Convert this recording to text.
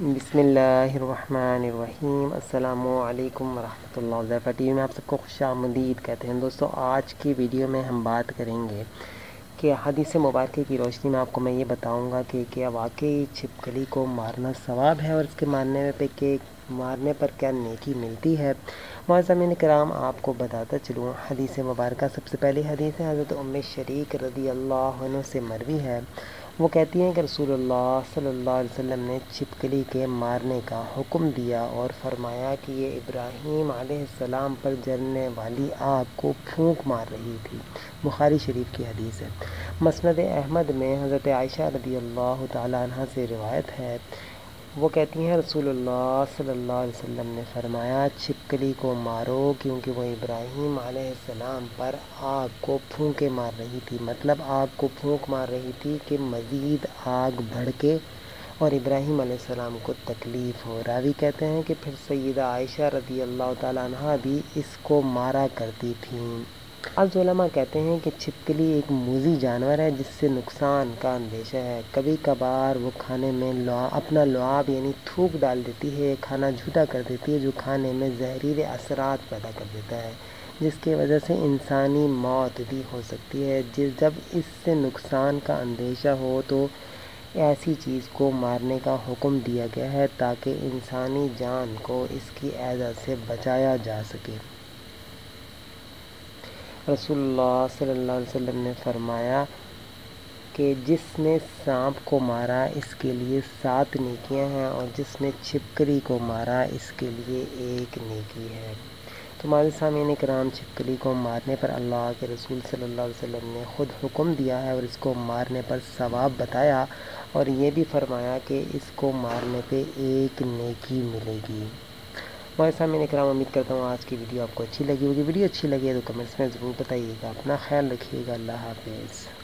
بسم اللہ الرحمن الرحیم۔ السلام علیکم ورحمۃ اللہ وزیر ٹی وی میں آپ سب کو خوش آمدید کہتے ہیں۔ دوستو، آج کی ویڈیو میں ہم بات کریں گے کہ حدیث مبارکہ کی روشنی میں آپ کو میں یہ بتاؤں گا کہ کیا واقعی چھپکلی کو مارنا ثواب ہے اور اس کے مارنے پہ کہ مارنے پر کیا نیکی ملتی ہے۔ معظمین کرام، آپ کو بتاتا چلوں، حدیث مبارکہ سب سے پہلی حدیث ہے، حضرت ام شریک رضی اللہ عنہ سے مروی ہے۔ وہ کہتی ہیں کہ رسول اللہ صلی اللہ علیہ وسلم نے چھپکلی کے مارنے کا حکم دیا اور فرمایا کہ یہ ابراہیم علیہ السلام پر جلنے والی آگ کو پھونک مار رہی تھی۔ بخاری شریف کی حدیث ہے۔ مسند احمد میں حضرت عائشہ رضی اللہ تعالیٰ عنہ سے روایت ہے وہ کہتی ہیں، رسول اللہ صلی اللہ علیہ وسلم نے فرمایا، چھپکلی کو مارو کیونکہ وہ ابراہیم علیہ السلام پر آگ کو پھونکے مار رہی تھی۔ مطلب آگ کو پھونک مار رہی تھی کہ مزید آگ بھڑکے اور ابراہیم علیہ السلام کو تکلیف ہو۔ راوی کہتے ہیں کہ پھر سیدہ عائشہ رضی اللہ تعالیٰ عنہ بھی اس کو مارا کرتی تھیں۔ بعض علماء کہتے ہیں کہ چھپکلی ایک موزی جانور ہے، جس سے نقصان کا اندیشہ ہے۔ کبھی کبھار وہ کھانے میں اپنا لعاب یعنی تھوک ڈال دیتی ہے، کھانا جھوٹا کر دیتی ہے، جو کھانے میں زہریلے اثرات پیدا کر دیتا ہے، جس کی وجہ سے انسانی موت بھی ہو سکتی ہے۔ جس، جب اس سے نقصان کا اندیشہ ہو تو ایسی چیز کو مارنے کا حکم دیا گیا ہے تاکہ انسانی جان کو اس کی ایزا سے بچایا جا سکے۔ رسول اللہ صلی اللہ علیہ وسلم نے فرمایا کہ جس نے سانپ کو مارا، اس کے لیے سات نیکیاں ہیں، اور جس نے چھپکلی کو مارا، اس کے لیے ایک نیکی ہے۔ تو مال سامعین کرام چھپکلی کو مارنے پر اللہ کے رسول صلی اللہ علیہ وسلم نے خود حکم دیا ہے، اور اس کو مارنے پر ثواب بتایا، اور یہ بھی فرمایا کہ اس کو مارنے پہ ایک نیکی ملے گی۔ میں سامعین اکرام امید کرتا ہوں آج کی ویڈیو آپ کو اچھی لگی ہوگی۔ ویڈیو اچھی لگی ہے تو کمنٹس میں ضرور بتائیے گا۔ اپنا خیال رکھیے گا۔ اللہ حافظ۔